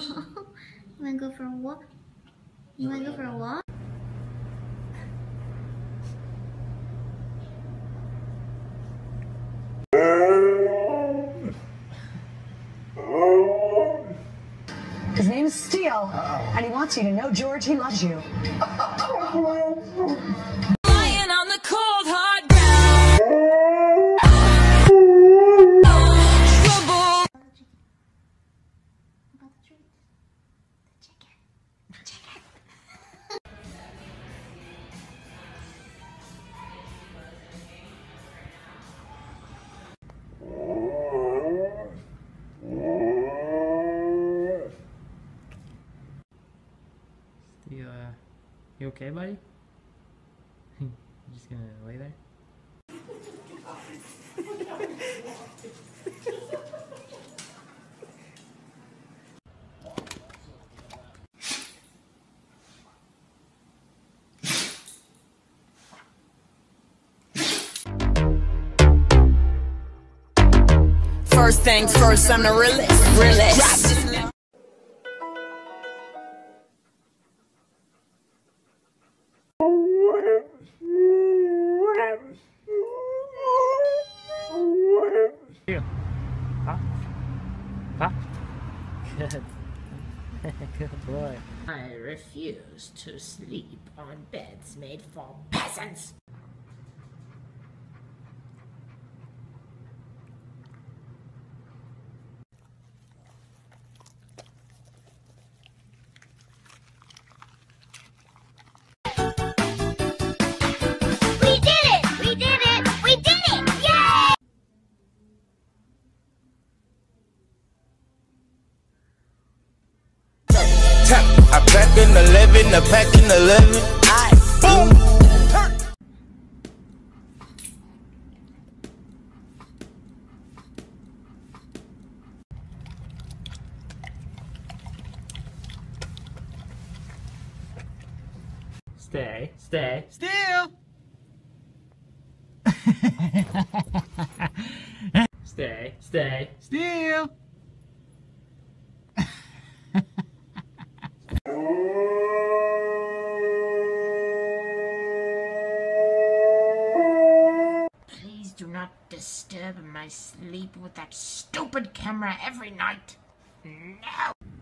you wanna go for a walk? You wanna go for a walk? His name is Steele, and he wants you to know, George, he loves you. you okay, buddy? you just gonna lay there? First things first, I'm the realest. realest. Good. Good boy. I refuse to sleep on beds made for peasants. 11, I pack in 11. I boom. Stay, stay. Still. Stay, stay. Still. disturb my sleep with that stupid camera every night. No!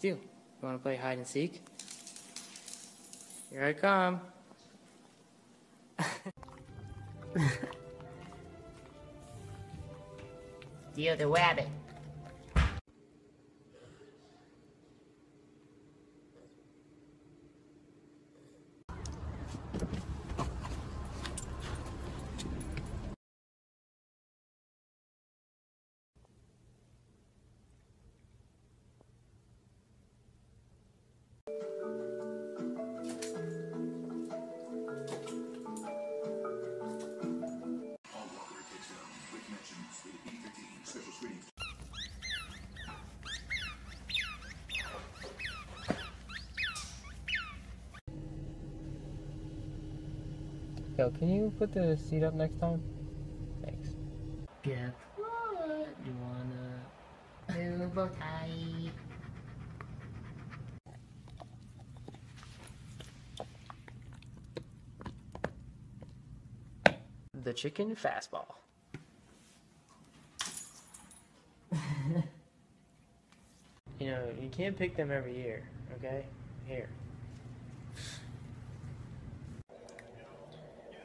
Stu, you wanna play hide and seek? Here I come. Steal the rabbit. Yo, can you put the seat up next time? Thanks. Guess what? You wanna Blue bow tie. the chicken fastball? you know, you can't pick them every year, okay? Here.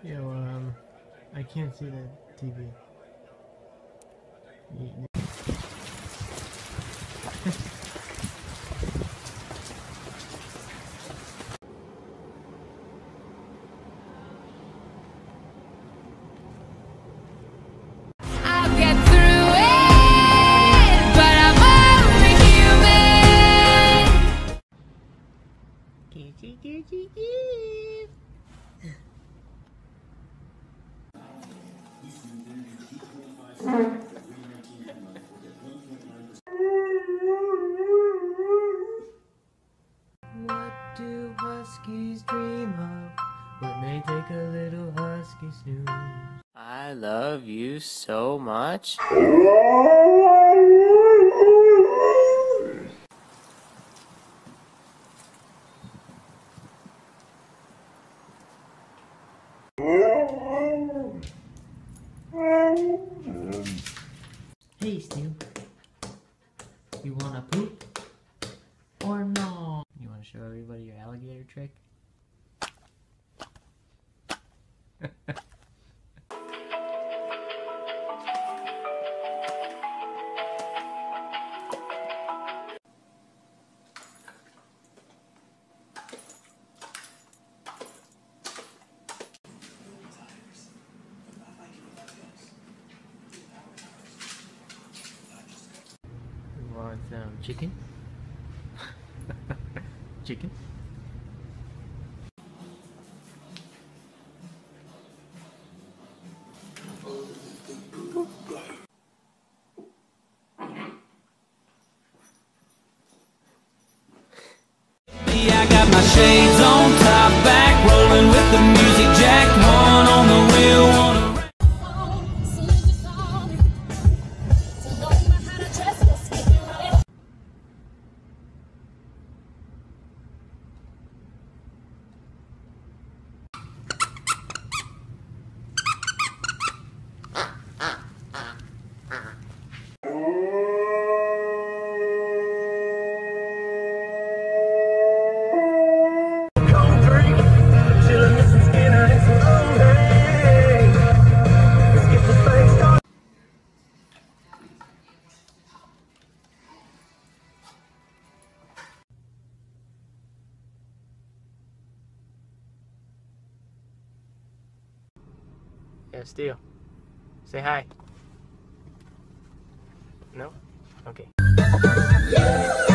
Yo, um, I can't see the TV. love you so much. Hey, Stu. You wanna poop? Or no? You wanna show everybody your alligator trick? Some chicken? chicken? I got my shades on, top back, rolling with the music Yeah, still. Say hi. No? Okay. Yeah.